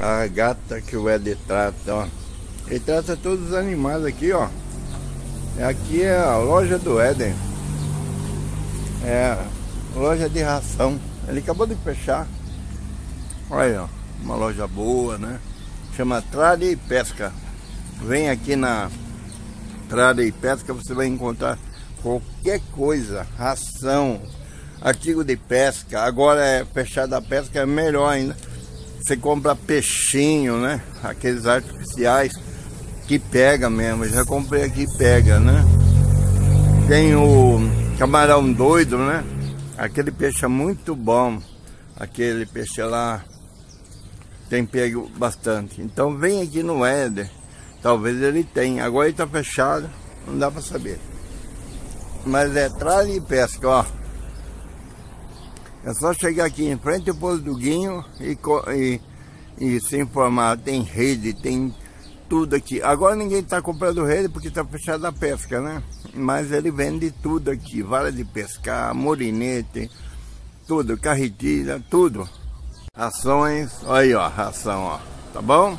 A gata que o Ed trata, ó. Ele trata todos os animais aqui, ó. Aqui é a loja do Éden. É loja de ração. Ele acabou de fechar. Olha, ó, uma loja boa, né? Chama Trade e Pesca. Vem aqui na Trade e Pesca, você vai encontrar qualquer coisa, ração, artigo de pesca. Agora é fechada a pesca, é melhor ainda. Você compra peixinho, né? Aqueles artificiais que pega mesmo. Já comprei aqui pega, né? Tem o camarão doido, né? Aquele peixe é muito bom. Aquele peixe lá tem pego bastante. Então vem aqui no Éder. Talvez ele tenha. Agora ele tá fechado, não dá para saber. Mas é tralha e pesca, ó. É só chegar aqui em frente ao Pouso do Guinho e, e, e se informar. Tem rede, tem tudo aqui. Agora ninguém está comprando rede porque está fechada a pesca, né? Mas ele vende tudo aqui. Vara de pescar, morinete, tudo, carretilha, tudo. Rações, olha aí, ó, ração, ó. Tá bom?